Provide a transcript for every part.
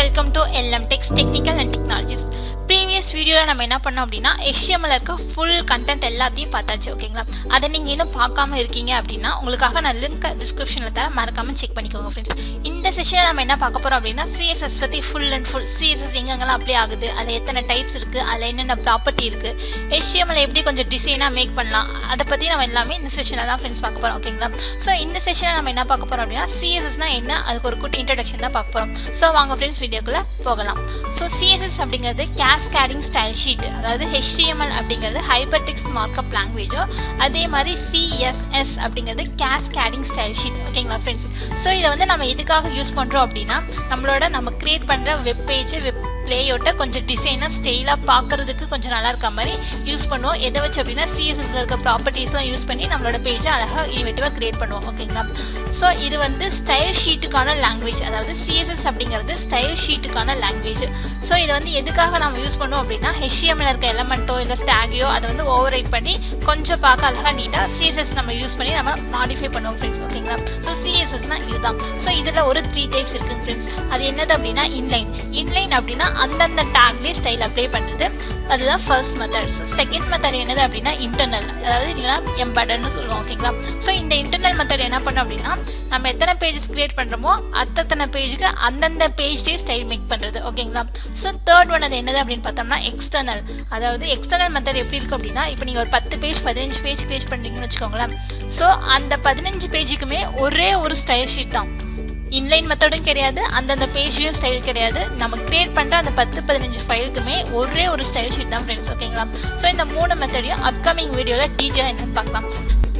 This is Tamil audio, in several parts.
welcome to LM Tech's Technical and Technologies. நம்ம என்ன பண்ணோம் அப்படின்னா HTML இருக்க ஃபுல் கண்டென்ட் எல்லாத்தையும் பார்த்தாச்சு ஓகேங்களா அதை நீங்கள் இன்னும் பார்க்காம இருக்கீங்க அப்படின்னா உங்களுக்காக நான் லிங்க் டிஸ்கிரிப்ஷனில் தர மறக்காமல் செக் பண்ணிக்கோங்க ஃப்ரெண்ட்ஸ் இந்த செஷனில் நம்ம என்ன பார்க்க போகிறோம் அப்படின்னா சிஎஸ்எஸ் பற்றி ஃபுல் அண்ட் ஃபுல் சிஎஸ்எஸ் எங்கெங்கெல்லாம் அப்ளை ஆகுது அதில் எத்தனை டைப்ஸ் இருக்குது அதில் என்னென்ன ப்ராப்பர்ட்டி இருக்குது HTML எப்படி கொஞ்சம் டிசைனாக மேக் பண்ணலாம் அதை பற்றி நம்ம எல்லாமே இந்த செஷனில் தான் ஃப்ரெண்ட்ஸ் பார்க்க போகிறோம் ஓகேங்களா ஸோ இந்த செஷனில் நம்ம என்ன பார்க்க போகிறோம் அப்படின்னா சிஎஸ்எஸ்னால் என்ன? அதுக்கு ஒரு குட் இன்ட்ரடக்ஷன் தான் பார்க்க போகிறோம் ஸோ வாங்க ஃப்ரெண்ட்ஸ் வீடியோக்குள்ளே போகலாம். ஸோ சிஎஸ்எஸ் அப்படிங்கிறது கேஸ்கேடிங் ஸ்டைல் ஷீட் அதாவது ஹெச்டிஎம்எல் அப்படிங்கிறது ஹைபர்டெக்ஸ்ட் மார்க்அப் லாங்குவேஜோ அதே மாதிரி சிஎஸ்எஸ் அப்படிங்கிறது கேஸ்கேடிங் ஸ்டைல் ஷீட் ஓகேங்களா ஃப்ரெண்ட்ஸ் ஸோ இதை வந்து நம்ம எதுக்காக யூஸ் பண்ணுறோம் அப்படின்னா நம்மளோட நம்ம க்ரியேட் பண்ணுற வெப் பேஜ் வெப் லேஅவுட்டை கொஞ்சம் டிசைனாக ஸ்டைலாக பார்க்குறதுக்கு கொஞ்சம் நல்லா இருக்க மாதிரி யூஸ் பண்ணுவோம். எதை வச்சு அப்படின்னா சிஎஸ்எஸ்ல இருக்க ப்ராப்பர்ட்டிஸ்லாம் யூஸ் பண்ணி நம்மளோட பேஜை அழகாக இனிவேட்டிவாக க்ரியேட் பண்ணுவோம். ஓகேங்களா ஸோ இது வந்து ஸ்டைல் ஷீட்டுக்கான லாங்குவேஜ் அதாவது சிஎஸ்எஸ் அப்படிங்கிறது ஸ்டைல் ஷீட்டுக்கான லாங்குவேஜ் ஸோ இதை வந்து எதுக்காக நம்ம யூஸ் பண்ணுவோம் அப்படின்னா ஹெச்எம்ல இருக்க எலமெண்ட்டோ இல்லை ஸ்டாகையோ அதை வந்து ஓவர் ரைட் பண்ணி கொஞ்சம் பார்க்க அழகாக நீட்டாக சிஎஸ்எஸ் நம்ம யூஸ் பண்ணி நம்ம மாடிஃபை பண்ணுவோம் ஃப்ரெண்ட்ஸ் ஓகேங்களா ஸோ சிஎஸ்எஸ்னா இதுதான். ஸோ இதில் ஒரு த்ரீ டைப்ஸ் இருக்குங்க ஃப்ரெண்ட்ஸ் அது என்னது அப்படின்னா இன்லைன் இன்லைன் அப்படின்னா அந்தந்த டேக்லேயே ஸ்டைல் அப்ளை பண்ணுறது அதுதான் first method so second method என்னது அப்படின்னா இன்டர்னல் அதாவது இல்லைனா எம்படன்னு சொல்லுவோம் ஓகேங்களா ஸோ இந்த இன்டர்னல் மெத்தட் என்ன பண்ணோம் அப்படின்னா நம்ம எத்தனை பேஜஸ் கிரியேட் பண்ணுறோமோ அத்தனை பேஜுக்கு அந்தந்த பேஜ்லேயே ஸ்டைல் மேக் பண்ணுறது ஓகேங்களா ஸோ தேர்ட் ஒன் அது என்னது அப்படின்னு பார்த்தோம்னா எக்ஸ்டர்னல் அதாவது எக்ஸ்டர்னல் மெத்தட் எப்படி இருக்கும் அப்படின்னா இப்போ நீங்கள் ஒரு பத்து பேஜ் பதினஞ்சு பேஜ் கிரியேட் பண்ணுறீங்கன்னு வச்சுக்கோங்களேன். ஸோ அந்த பதினஞ்சு பேஜுக்குமே ஒரே ஒரு ஸ்டைல் ஷீட் தான். இன்லைன் மெத்தடும் கிடையாது அந்தந்த பேஜையும் ஸ்டைல் கிடையாது. நம்ம கிரியேட் பண்ணுற அந்த பத்து பதினஞ்சு ஃபைலுக்குமே ஒரே ஒரு ஸ்டைல் ஷீட் தான் ஃப்ரெண்ட்ஸ் ஓகேங்களா ஸோ இந்த மூணு மெத்தடையும் அப்கமிங் வீடியோவில் டீட்டெயிலாக என்னன்னு பார்க்கலாம்.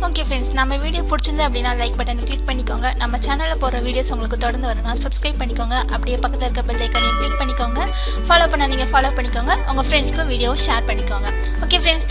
ஓகே ஃப்ரெண்ட்ஸ் நம்ம வீடியோ பிடிச்சிருந்து அப்படின்னா லைக் பட்டனை கிளிக் பண்ணிக்கோங்க. நம்ம சேனலில் போகிற வீடியோஸ் உங்களுக்கு தொடர்ந்து வரணும் சப்ஸ்கிரைப் பண்ணிக்கோங்க. அப்படியே பக்கத்தில் இருக்க பெல் ஐக்கனையும் கிளிக் பண்ணிக்கோங்க. ஃபாலோ பண்ண நீங்கள் ஃபாலோ பண்ணிக்கோங்க. உங்கள் ஃப்ரெண்ட்ஸ்க்கும் வீடியோவை ஷேர் பண்ணிக்கோங்க. Okay friends